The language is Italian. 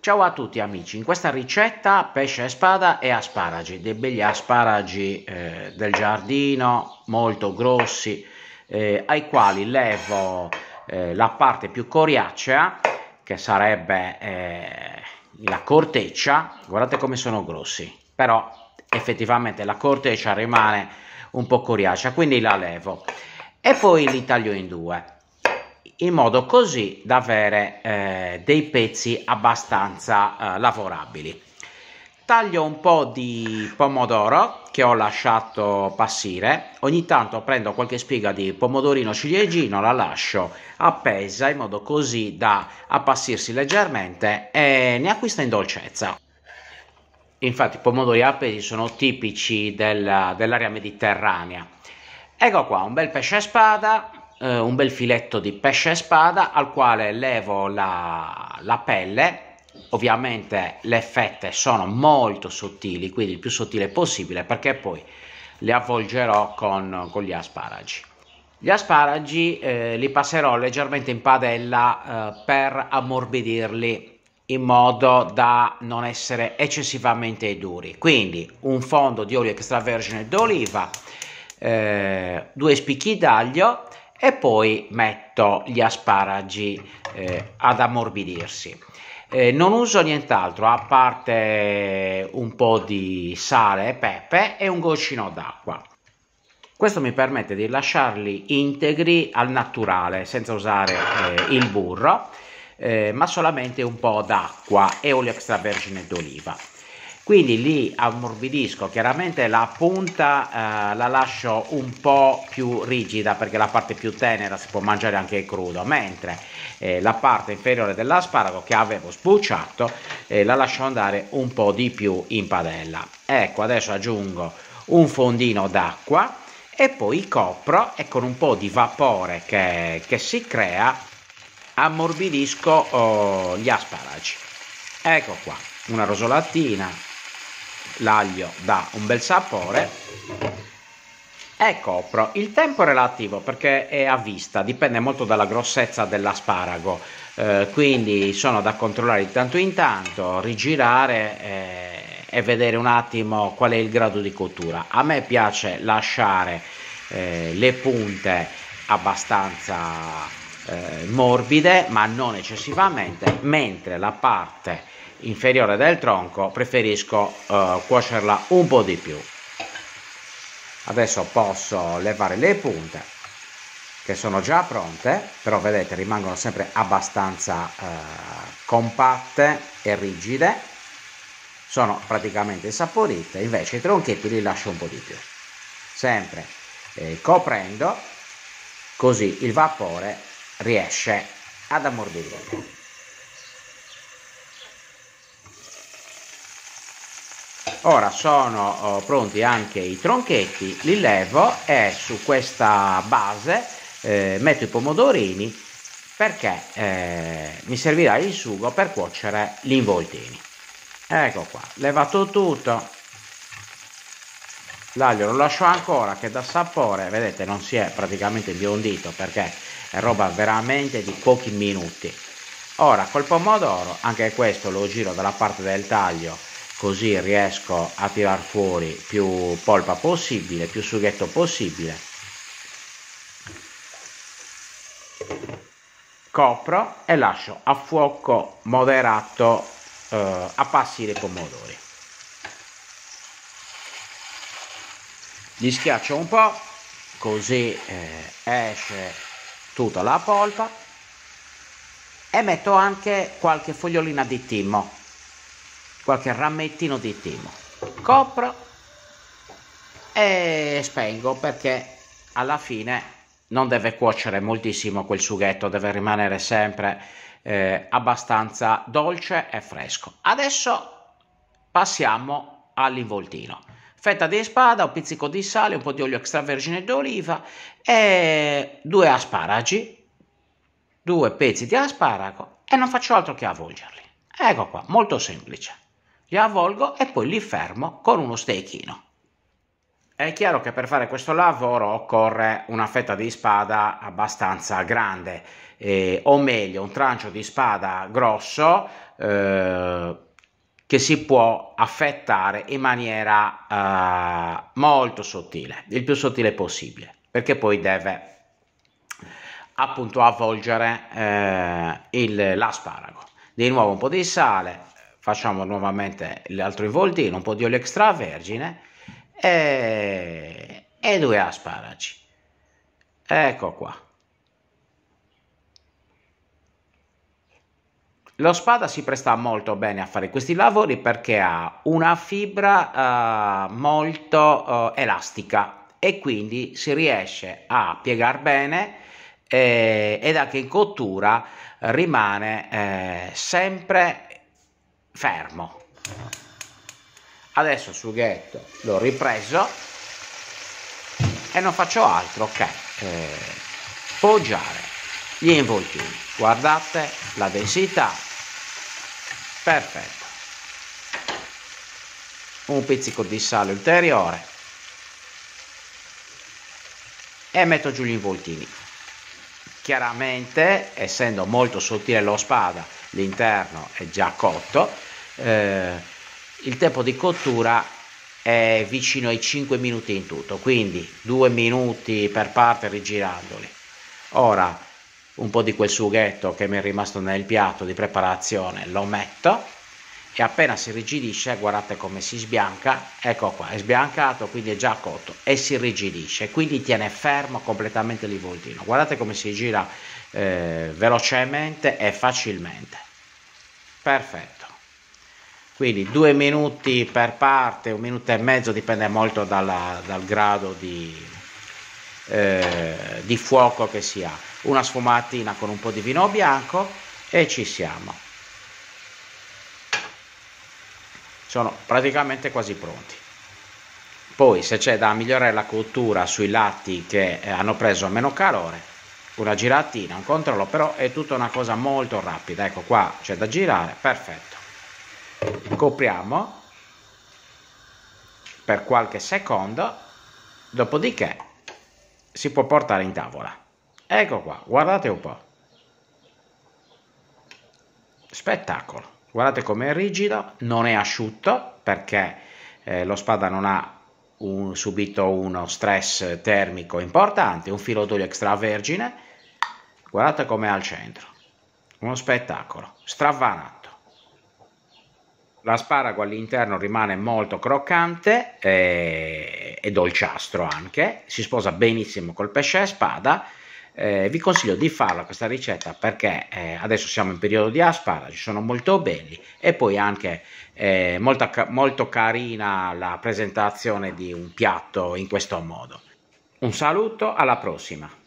Ciao a tutti amici, in questa ricetta pesce e spada e asparagi, dei belli asparagi eh, del giardino, molto grossi, eh, ai quali levo eh, la parte più coriacea, che sarebbe eh, la corteccia, guardate come sono grossi, però effettivamente la corteccia rimane un po' coriacea, quindi la levo. E poi li taglio in due in modo così da avere eh, dei pezzi abbastanza eh, lavorabili. Taglio un po' di pomodoro che ho lasciato passire, ogni tanto prendo qualche spiga di pomodorino ciliegino, la lascio appesa in modo così da appassirsi leggermente e ne acquista in dolcezza. Infatti i pomodori appesi sono tipici del, dell'area mediterranea. Ecco qua, un bel pesce a spada, eh, un bel filetto di pesce spada al quale levo la, la pelle. Ovviamente le fette sono molto sottili quindi il più sottile possibile perché poi le avvolgerò con, con gli asparagi. Gli asparagi eh, li passerò leggermente in padella eh, per ammorbidirli in modo da non essere eccessivamente duri. Quindi un fondo di olio extravergine d'oliva eh, due spicchi d'aglio e poi metto gli asparagi eh, ad ammorbidirsi. Eh, non uso nient'altro a parte un po' di sale e pepe e un goccino d'acqua. Questo mi permette di lasciarli integri al naturale senza usare eh, il burro, eh, ma solamente un po' d'acqua e olio extravergine d'oliva quindi li ammorbidisco. Chiaramente la punta eh, la lascio un po' più rigida perché la parte più tenera si può mangiare anche crudo mentre eh, la parte inferiore dell'asparago che avevo sbucciato eh, la lascio andare un po' di più in padella. Ecco adesso aggiungo un fondino d'acqua e poi copro e con un po' di vapore che, che si crea ammorbidisco oh, gli asparagi. Ecco qua una rosolatina l'aglio dà un bel sapore e copro. Il tempo relativo perché è a vista, dipende molto dalla grossezza dell'asparago, eh, quindi sono da controllare di tanto in tanto, rigirare eh, e vedere un attimo qual è il grado di cottura. A me piace lasciare eh, le punte abbastanza eh, morbide, ma non eccessivamente, mentre la parte inferiore del tronco preferisco uh, cuocerla un po' di più. Adesso posso levare le punte che sono già pronte però vedete rimangono sempre abbastanza uh, compatte e rigide. Sono praticamente saporite. Invece i tronchetti li lascio un po' di più. Sempre eh, coprendo così il vapore riesce ad ammorbidire ora sono oh, pronti anche i tronchetti. Li levo e su questa base eh, metto i pomodorini perché eh, mi servirà il sugo per cuocere gli involtini. Ecco qua levato tutto. L'aglio lo lascio ancora che dà sapore. Vedete non si è praticamente biondito perché è roba veramente di pochi minuti. Ora col pomodoro anche questo lo giro dalla parte del taglio così riesco a tirar fuori più polpa possibile, più sughetto possibile. Copro e lascio a fuoco moderato eh, appassire i pomodori. Li schiaccio un po', così eh, esce tutta la polpa e metto anche qualche fogliolina di timo qualche ramettino di timo. Copro e spengo perché alla fine non deve cuocere moltissimo quel sughetto, deve rimanere sempre eh, abbastanza dolce e fresco. Adesso passiamo all'involtino. Fetta di spada, un pizzico di sale, un po' di olio extravergine d'oliva e due asparagi, due pezzi di asparago e non faccio altro che avvolgerli. Ecco qua, molto semplice li avvolgo e poi li fermo con uno stechino. È chiaro che per fare questo lavoro occorre una fetta di spada abbastanza grande, eh, o meglio un trancio di spada grosso eh, che si può affettare in maniera eh, molto sottile, il più sottile possibile, perché poi deve appunto avvolgere eh, l'asparago. Di nuovo un po' di sale, facciamo nuovamente l'altro involtino, un po' di olio extravergine e, e due asparagi. Ecco qua. Lo spada si presta molto bene a fare questi lavori perché ha una fibra uh, molto uh, elastica e quindi si riesce a piegare bene eh, ed anche in cottura rimane eh, sempre fermo. Adesso il sughetto l'ho ripreso e non faccio altro che eh, poggiare gli involtini. Guardate la densità, perfetto. Un pizzico di sale ulteriore e metto giù gli involtini. Chiaramente, essendo molto sottile lo spada, l'interno è già cotto, eh, il tempo di cottura è vicino ai 5 minuti in tutto, quindi 2 minuti per parte rigirandoli. Ora un po' di quel sughetto che mi è rimasto nel piatto di preparazione lo metto e appena si rigidisce guardate come si sbianca ecco qua è sbiancato quindi è già cotto e si rigidisce quindi tiene fermo completamente l'involtino guardate come si gira eh, velocemente e facilmente. Perfetto quindi due minuti per parte, un minuto e mezzo, dipende molto dalla, dal grado di, eh, di fuoco che si ha. Una sfumatina con un po' di vino bianco e ci siamo. Sono praticamente quasi pronti. Poi se c'è da migliorare la cottura sui lati che eh, hanno preso meno calore, una giratina, un controllo, però è tutta una cosa molto rapida. Ecco qua c'è da girare, perfetto copriamo per qualche secondo dopodiché si può portare in tavola. Ecco qua guardate un po' spettacolo. Guardate com'è rigido non è asciutto perché eh, lo spada non ha un, subito uno stress termico importante un filo d'olio extravergine. Guardate com'è al centro. Uno spettacolo. Stravanato L'asparago all'interno rimane molto croccante e, e, dolciastro anche, si sposa benissimo col pesce a spada. Eh, vi consiglio di farla questa ricetta perché eh, adesso siamo in periodo di asparagi, sono molto belli e poi anche eh, molto, molto carina la presentazione di un piatto in questo modo. Un saluto, alla prossima!